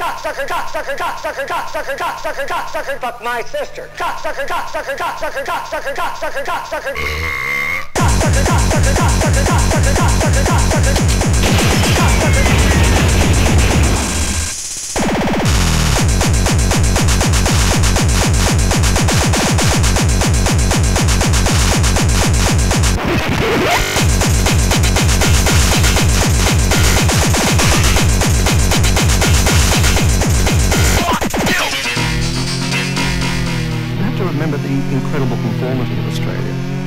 Cocksucker, cocksucker, cocksucker, cocksucker, cocksucker, cocksucker, fuck my sister. Cocksucker, cocksucker, cocksucker, cocksucker, cocksucker, cocksucker. Cocksucker, cocksucker, cocksucker, cocksucker, cocksucker, remember the incredible conformity of Australia.